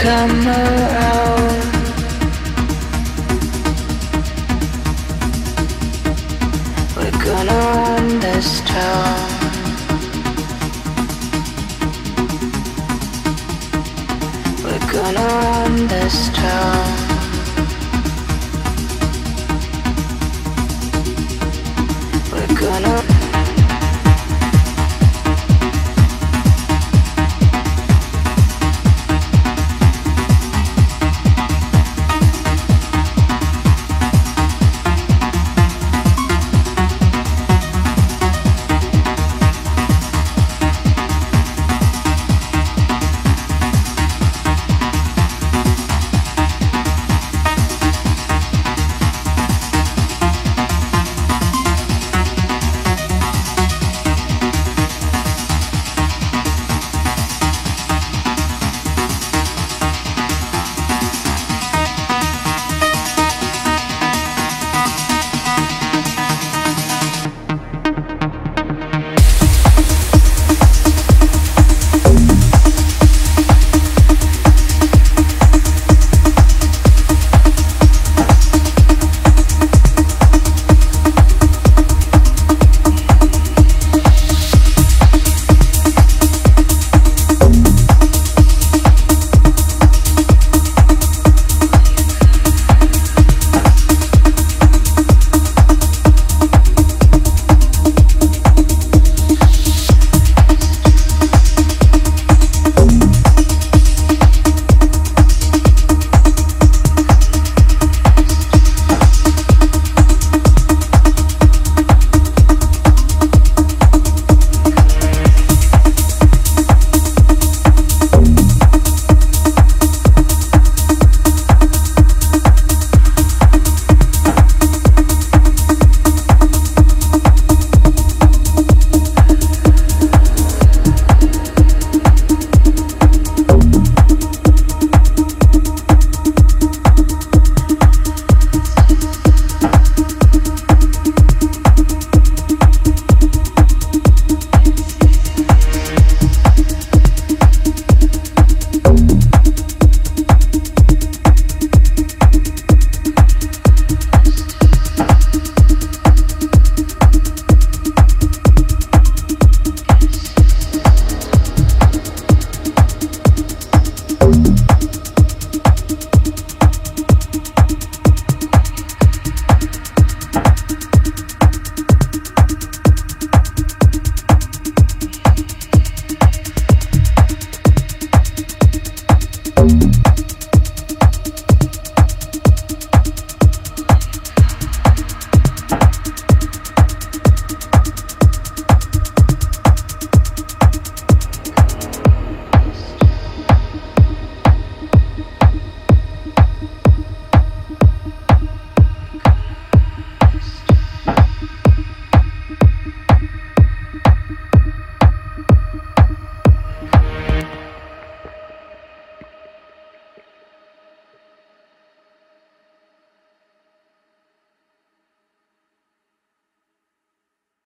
come around. We're gonna run this town. We're gonna run this town.